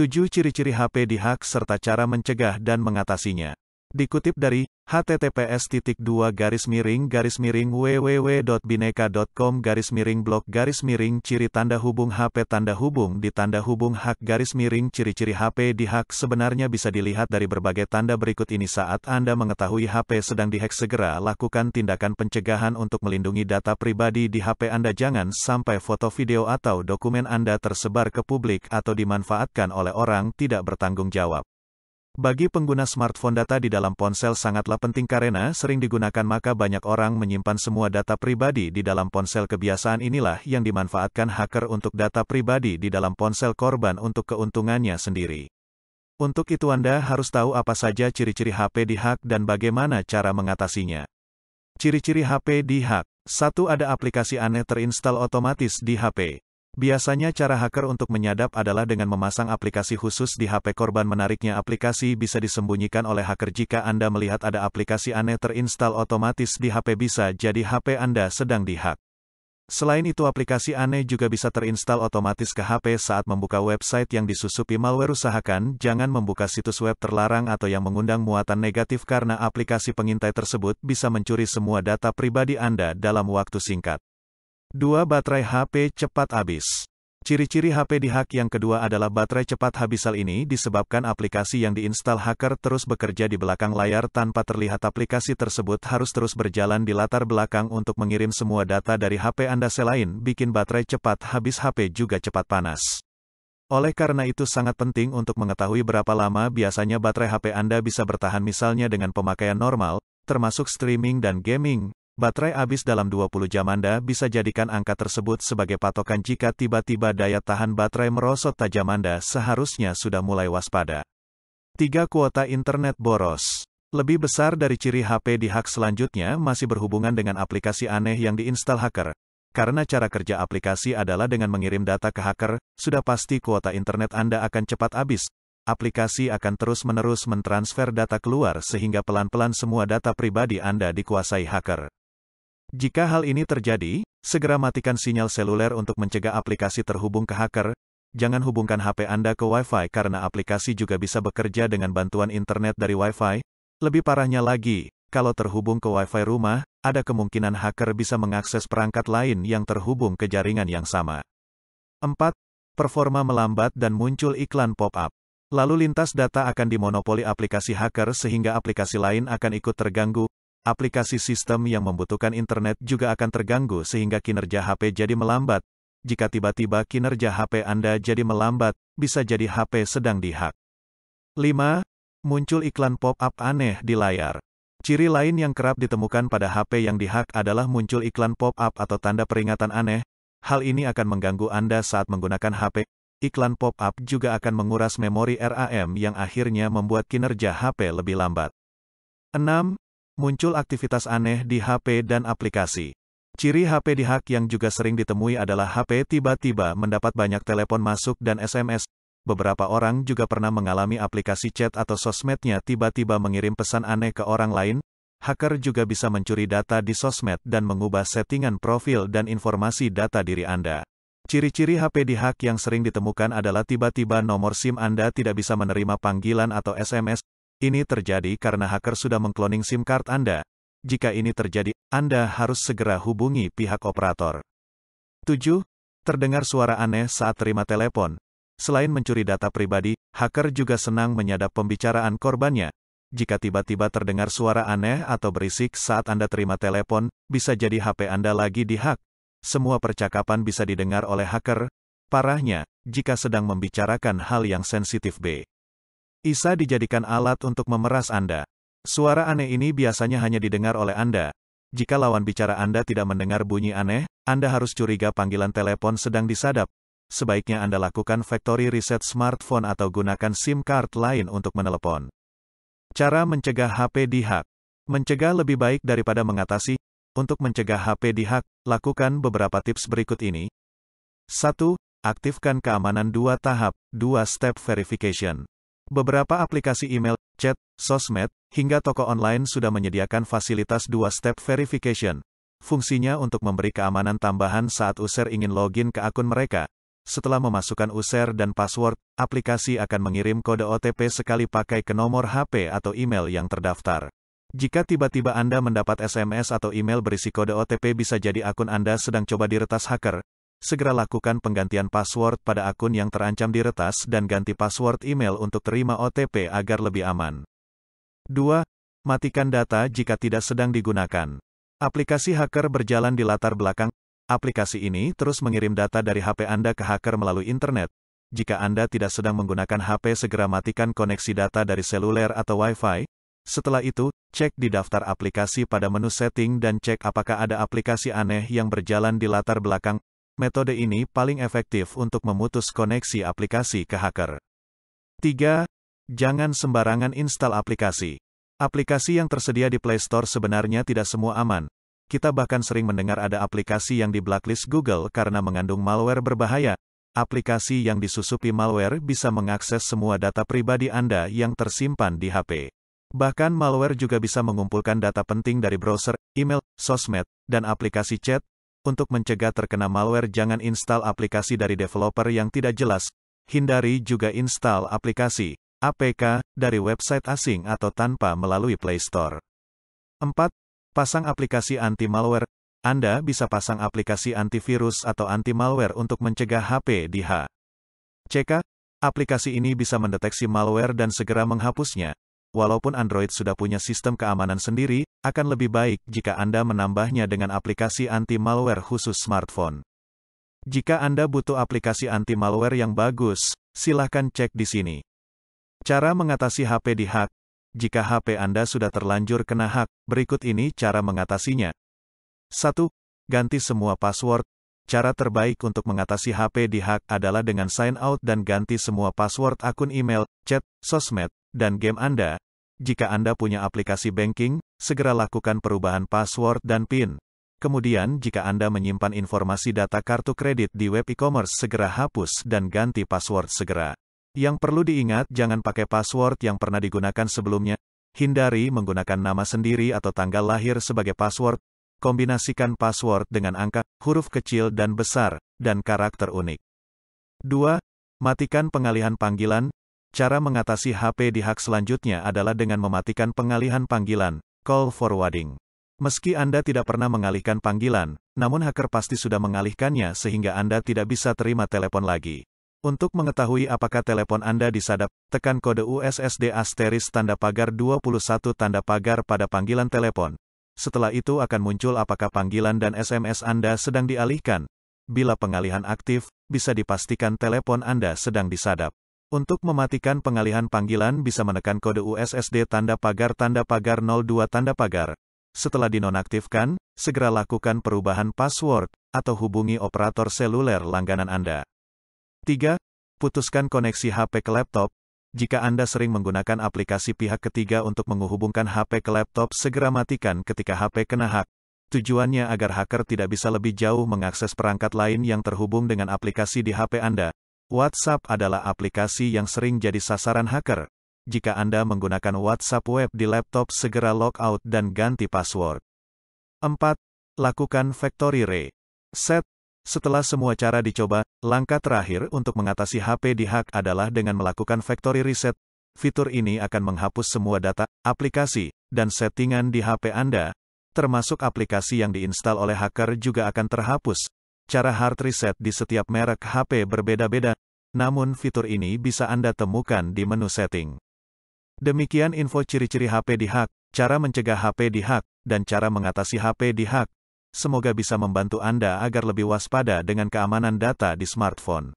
7 ciri-ciri HP dihack serta cara mencegah dan mengatasinya. Dikutip dari https garis miring garis miring www.bineka.com garis miring blog garis miring ciri tanda hubung HP tanda hubung di tanda hubung hack garis miring ciri-ciri HP dihack sebenarnya bisa dilihat dari berbagai tanda berikut ini saat Anda mengetahui HP sedang dihack segera lakukan tindakan pencegahan untuk melindungi data pribadi di HP Anda jangan sampai foto video atau dokumen Anda tersebar ke publik atau dimanfaatkan oleh orang tidak bertanggung jawab. Bagi pengguna smartphone data di dalam ponsel sangatlah penting karena sering digunakan maka banyak orang menyimpan semua data pribadi di dalam ponsel kebiasaan inilah yang dimanfaatkan hacker untuk data pribadi di dalam ponsel korban untuk keuntungannya sendiri. Untuk itu Anda harus tahu apa saja ciri-ciri HP dihack dan bagaimana cara mengatasinya. Ciri-ciri HP dihack. 1. Ada aplikasi aneh terinstall otomatis di HP. Biasanya cara hacker untuk menyadap adalah dengan memasang aplikasi khusus di HP korban menariknya aplikasi bisa disembunyikan oleh hacker jika Anda melihat ada aplikasi aneh terinstall otomatis di HP bisa jadi HP Anda sedang dihack. Selain itu aplikasi aneh juga bisa terinstall otomatis ke HP saat membuka website yang disusupi malware usahakan jangan membuka situs web terlarang atau yang mengundang muatan negatif karena aplikasi pengintai tersebut bisa mencuri semua data pribadi Anda dalam waktu singkat. 2. Baterai HP cepat habis. Ciri-ciri HP dihack yang kedua adalah baterai cepat habis hal ini disebabkan aplikasi yang diinstal hacker terus bekerja di belakang layar tanpa terlihat aplikasi tersebut harus terus berjalan di latar belakang untuk mengirim semua data dari HP Anda selain bikin baterai cepat habis HP juga cepat panas. Oleh karena itu sangat penting untuk mengetahui berapa lama biasanya baterai HP Anda bisa bertahan misalnya dengan pemakaian normal, termasuk streaming dan gaming, Baterai habis dalam 20 jam Anda bisa jadikan angka tersebut sebagai patokan jika tiba-tiba daya tahan baterai merosot tajam Anda seharusnya sudah mulai waspada. 3. Kuota internet boros. Lebih besar dari ciri HP dihack selanjutnya masih berhubungan dengan aplikasi aneh yang diinstal hacker. Karena cara kerja aplikasi adalah dengan mengirim data ke hacker, sudah pasti kuota internet Anda akan cepat habis. Aplikasi akan terus-menerus mentransfer data keluar sehingga pelan-pelan semua data pribadi Anda dikuasai hacker. Jika hal ini terjadi, segera matikan sinyal seluler untuk mencegah aplikasi terhubung ke hacker. Jangan hubungkan HP Anda ke Wi-Fi karena aplikasi juga bisa bekerja dengan bantuan internet dari Wi-Fi. Lebih parahnya lagi, kalau terhubung ke Wi-Fi rumah, ada kemungkinan hacker bisa mengakses perangkat lain yang terhubung ke jaringan yang sama. 4. Performa melambat dan muncul iklan pop-up. Lalu lintas data akan dimonopoli aplikasi hacker sehingga aplikasi lain akan ikut terganggu, aplikasi sistem yang membutuhkan internet juga akan terganggu sehingga kinerja HP jadi melambat. Jika tiba-tiba kinerja HP Anda jadi melambat, bisa jadi HP sedang dihack. 5. Muncul iklan pop-up aneh di layar. Ciri lain yang kerap ditemukan pada HP yang dihack adalah muncul iklan pop-up atau tanda peringatan aneh. Hal ini akan mengganggu Anda saat menggunakan HP. Iklan pop-up juga akan menguras memori RAM yang akhirnya membuat kinerja HP lebih lambat. 6 muncul aktivitas aneh di HP dan aplikasi. Ciri HP dihack yang juga sering ditemui adalah HP tiba-tiba mendapat banyak telepon masuk dan SMS. Beberapa orang juga pernah mengalami aplikasi chat atau sosmednya tiba-tiba mengirim pesan aneh ke orang lain. Hacker juga bisa mencuri data di sosmed dan mengubah settingan profil dan informasi data diri Anda. Ciri-ciri HP dihack yang sering ditemukan adalah tiba-tiba nomor SIM Anda tidak bisa menerima panggilan atau SMS, ini terjadi karena hacker sudah mengkloning SIM card Anda. Jika ini terjadi, Anda harus segera hubungi pihak operator. 7. Terdengar suara aneh saat terima telepon. Selain mencuri data pribadi, hacker juga senang menyadap pembicaraan korbannya. Jika tiba-tiba terdengar suara aneh atau berisik saat Anda terima telepon, bisa jadi HP Anda lagi dihack. Semua percakapan bisa didengar oleh hacker. Parahnya, jika sedang membicarakan hal yang sensitif B. Isa dijadikan alat untuk memeras Anda. Suara aneh ini biasanya hanya didengar oleh Anda. Jika lawan bicara Anda tidak mendengar bunyi aneh, Anda harus curiga panggilan telepon sedang disadap. Sebaiknya Anda lakukan factory reset smartphone atau gunakan SIM card lain untuk menelepon. Cara mencegah HP dihack. Mencegah lebih baik daripada mengatasi. Untuk mencegah HP dihack, lakukan beberapa tips berikut ini. 1. Aktifkan keamanan dua tahap, dua step verification. Beberapa aplikasi email, chat, sosmed, hingga toko online sudah menyediakan fasilitas dua-step verification. Fungsinya untuk memberi keamanan tambahan saat user ingin login ke akun mereka. setelah memasukkan user dan password, aplikasi akan mengirim kode OTP sekali pakai ke nomor HP atau email yang terdaftar. Jika tiba-tiba Anda mendapat SMS atau email berisi kode OTP bisa jadi akun Anda sedang coba diretas hacker. Segera lakukan penggantian password pada akun yang terancam diretas dan ganti password email untuk terima OTP agar lebih aman. 2. Matikan data jika tidak sedang digunakan. Aplikasi hacker berjalan di latar belakang Aplikasi ini terus mengirim data dari HP Anda ke hacker melalui internet. Jika Anda tidak sedang menggunakan HP segera matikan koneksi data dari seluler atau Wi-Fi. Setelah itu, cek di daftar aplikasi pada menu setting dan cek apakah ada aplikasi aneh yang berjalan di latar belakang. Metode ini paling efektif untuk memutus koneksi aplikasi ke hacker. 3. Jangan sembarangan install aplikasi. Aplikasi yang tersedia di Play Store sebenarnya tidak semua aman. Kita bahkan sering mendengar ada aplikasi yang di blacklist Google karena mengandung malware berbahaya. Aplikasi yang disusupi malware bisa mengakses semua data pribadi Anda yang tersimpan di HP. Bahkan malware juga bisa mengumpulkan data penting dari browser, email, sosmed, dan aplikasi chat. Untuk mencegah terkena malware jangan install aplikasi dari developer yang tidak jelas. Hindari juga install aplikasi, APK, dari website asing atau tanpa melalui Play Store. 4. Pasang aplikasi anti-malware. Anda bisa pasang aplikasi antivirus atau anti-malware untuk mencegah HP di H. CK, aplikasi ini bisa mendeteksi malware dan segera menghapusnya. Walaupun Android sudah punya sistem keamanan sendiri, akan lebih baik jika Anda menambahnya dengan aplikasi anti-malware khusus smartphone. Jika Anda butuh aplikasi anti-malware yang bagus, silahkan cek di sini. Cara mengatasi HP di hack. Jika HP Anda sudah terlanjur kena hack, berikut ini cara mengatasinya. 1. Ganti semua password. Cara terbaik untuk mengatasi HP dihack adalah dengan sign out dan ganti semua password akun email, chat, sosmed, dan game Anda. Jika Anda punya aplikasi banking, segera lakukan perubahan password dan PIN. Kemudian, jika Anda menyimpan informasi data kartu kredit di web e-commerce, segera hapus dan ganti password segera. Yang perlu diingat, jangan pakai password yang pernah digunakan sebelumnya. Hindari menggunakan nama sendiri atau tanggal lahir sebagai password. Kombinasikan password dengan angka, huruf kecil dan besar, dan karakter unik. 2. Matikan pengalihan panggilan. Cara mengatasi HP di hak selanjutnya adalah dengan mematikan pengalihan panggilan, call forwarding. Meski Anda tidak pernah mengalihkan panggilan, namun hacker pasti sudah mengalihkannya sehingga Anda tidak bisa terima telepon lagi. Untuk mengetahui apakah telepon Anda disadap, tekan kode USSD asteris tanda pagar 21 tanda pagar pada panggilan telepon. Setelah itu akan muncul apakah panggilan dan SMS Anda sedang dialihkan. Bila pengalihan aktif, bisa dipastikan telepon Anda sedang disadap. Untuk mematikan pengalihan panggilan bisa menekan kode USSD tanda pagar tanda pagar 02 tanda pagar. Setelah dinonaktifkan, segera lakukan perubahan password, atau hubungi operator seluler langganan Anda. 3. Putuskan koneksi HP ke laptop. Jika Anda sering menggunakan aplikasi pihak ketiga untuk menghubungkan HP ke laptop, segera matikan ketika HP kena hack. Tujuannya agar hacker tidak bisa lebih jauh mengakses perangkat lain yang terhubung dengan aplikasi di HP Anda. WhatsApp adalah aplikasi yang sering jadi sasaran hacker. Jika Anda menggunakan WhatsApp web di laptop, segera logout dan ganti password. 4. Lakukan factory reset. Setelah semua cara dicoba, langkah terakhir untuk mengatasi HP dihack adalah dengan melakukan factory reset. Fitur ini akan menghapus semua data, aplikasi, dan settingan di HP Anda, termasuk aplikasi yang diinstal oleh hacker juga akan terhapus. Cara hard reset di setiap merek HP berbeda-beda, namun fitur ini bisa Anda temukan di menu setting. Demikian info ciri-ciri HP dihack, cara mencegah HP dihack, dan cara mengatasi HP dihack. Semoga bisa membantu Anda agar lebih waspada dengan keamanan data di smartphone.